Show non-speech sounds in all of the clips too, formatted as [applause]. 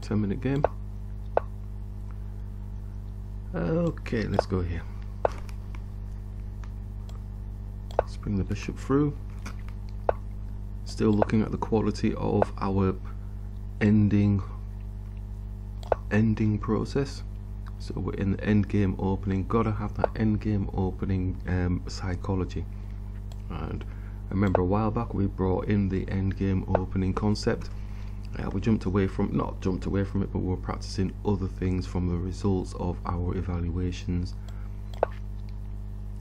10 minute game. Okay, let's go here. Let's bring the bishop through. Still looking at the quality of our ending ending process. So we're in the end game opening. Gotta have that end game opening um, psychology. And I remember a while back we brought in the end game opening concept. Uh, we jumped away from not jumped away from it, but we were practicing other things from the results of our evaluations.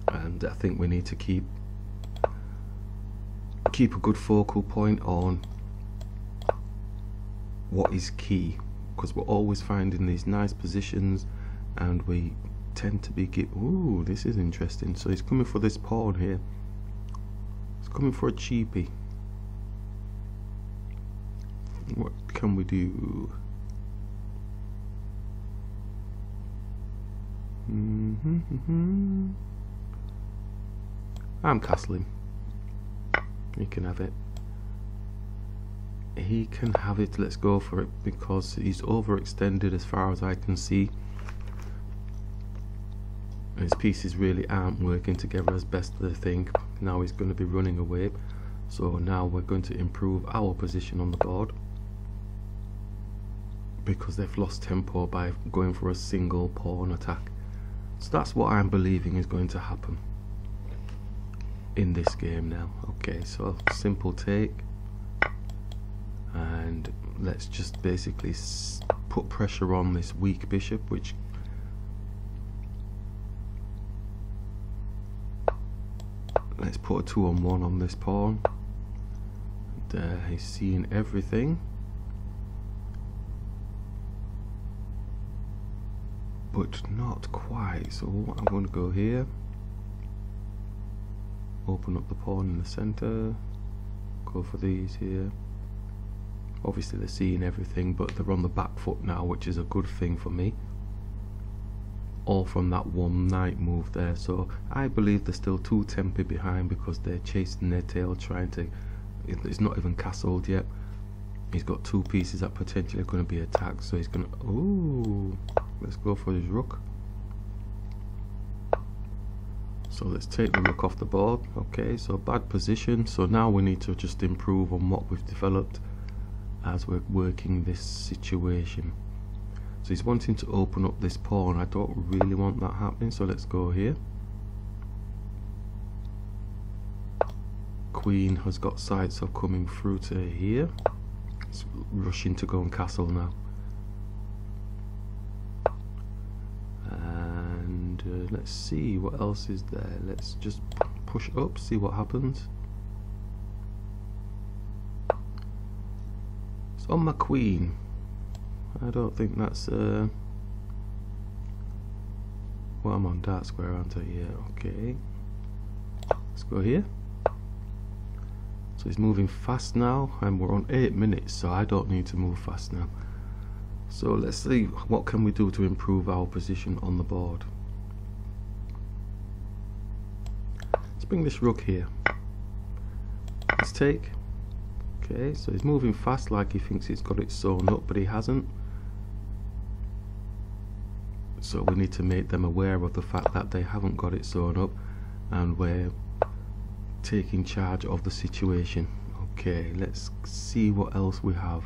And I think we need to keep keep a good focal point on what is key because we're always finding these nice positions and we tend to be get ooh this is interesting. So he's coming for this pawn here. He's coming for a cheapie what can we do? Mm -hmm, mm -hmm. I'm castling he can have it. He can have it. Let's go for it because he's overextended as far as I can see. His pieces really aren't working together as best they think. Now he's going to be running away. So now we're going to improve our position on the board because they've lost tempo by going for a single pawn attack. So that's what I'm believing is going to happen in this game now. Okay so simple take. And let's just basically put pressure on this weak bishop which let's put a two on one on this pawn. There he's seeing everything but not quite. So I'm going to go here open up the pawn in the center go for these here. Obviously they're seeing everything but they're on the back foot now which is a good thing for me. All from that one knight move there. So I believe they're still two tempi behind because they're chasing their tail trying to it's not even castled yet he's got two pieces that potentially are going to be attacked so he's going to oh let's go for his rook. So let's take the rook off the board. Okay so bad position. So now we need to just improve on what we've developed as we're working this situation. So he's wanting to open up this pawn. I don't really want that happening so let's go here. Queen has got sights of coming through to here it's rushing to go and castle now and uh, let's see what else is there let's just push up see what happens It's on my queen. I don't think that's uh well I'm on dark square aren't I? Yeah, okay. Let's go here. So he's moving fast now and we're on 8 minutes so I don't need to move fast now. So let's see what can we do to improve our position on the board. Let's bring this rook here. Let's take Okay, so he's moving fast like he thinks he's got it sewn up, but he hasn't. So we need to make them aware of the fact that they haven't got it sewn up and we're taking charge of the situation. Okay, let's see what else we have.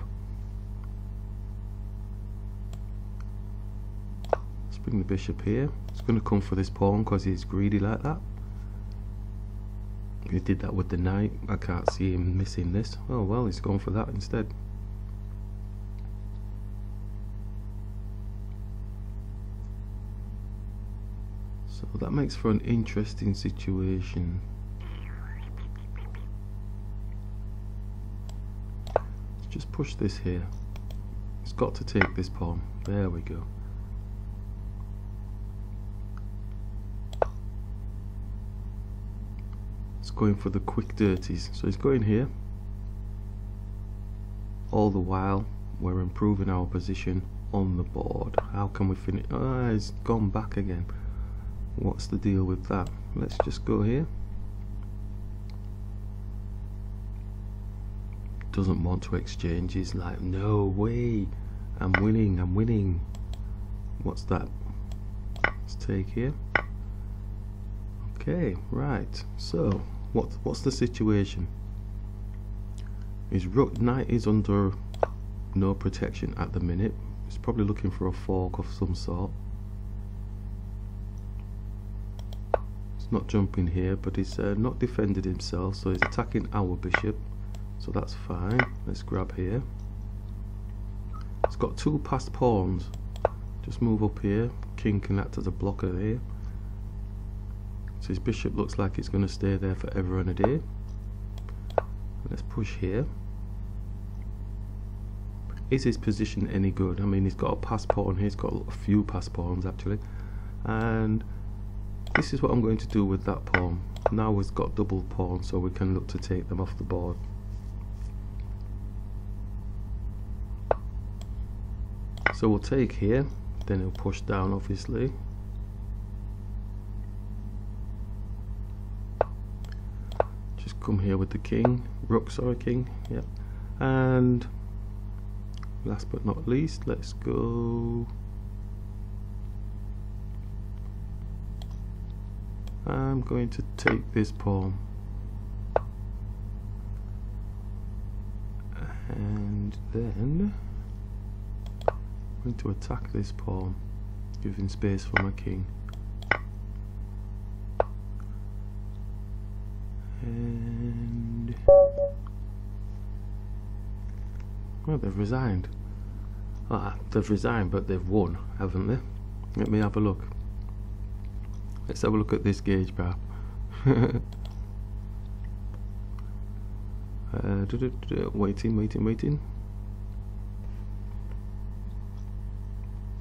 Let's bring the bishop here. He's going to come for this pawn because he's greedy like that. He did that with the knight. I can't see him missing this. Oh well, he's gone for that instead. So that makes for an interesting situation. Just push this here. It's got to take this pawn. There we go. It's going for the quick dirties. So he's going here. All the while we're improving our position on the board. How can we finish? Ah he's gone back again. What's the deal with that? Let's just go here doesn't want to exchange he's like no way I'm winning, I'm winning. What's that? Let's take here. Okay, right. So, what what's the situation? His rook knight is under no protection at the minute. He's probably looking for a fork of some sort. He's not jumping here, but he's uh, not defended himself, so he's attacking our bishop. So that's fine. Let's grab here. It's got two passed pawns. Just move up here. King can act as a blocker here. So his bishop looks like it's going to stay there forever and a day. Let's push here. Is his position any good? I mean, he's got a pass pawn here. He's got a few pass pawns actually. And this is what I'm going to do with that pawn. Now we've got double pawn, so we can look to take them off the board. So we'll take here, then he'll push down obviously. Just come here with the king, rook, sorry, king, yep. And last but not least, let's go. I'm going to take this pawn. And then going to attack this pawn, giving space for my king. And well, they've resigned. Ah, they've resigned, but they've won, haven't they? Let me have a look. Let's have a look at this gauge bar. [laughs] uh, waiting, waiting, waiting.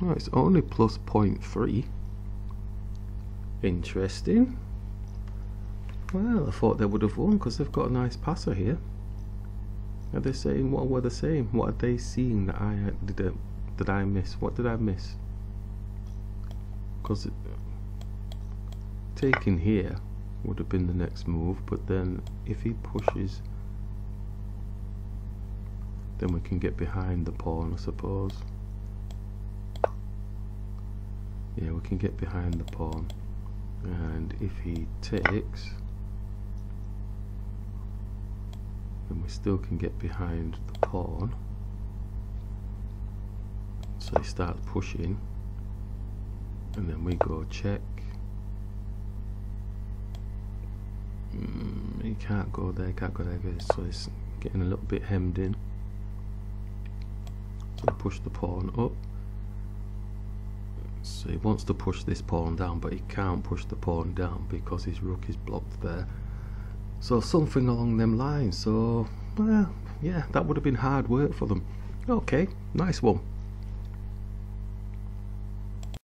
Oh, it's only plus 0.3. Interesting. Well, I thought they would have won because they've got a nice passer here. Are they saying what were they saying? What are they seeing that I did? Uh, did I miss? What did I miss? Because taking here would have been the next move, but then if he pushes, then we can get behind the pawn, I suppose. Yeah, we can get behind the pawn, and if he takes. then we still can get behind the pawn. So he starts pushing and then we go check. Mm, he can't go there, can't go there so he's getting a little bit hemmed in. So push the pawn up so he wants to push this pawn down but he can't push the pawn down because his rook is blocked there so something along them lines. So, well, yeah, that would have been hard work for them. Okay, nice one.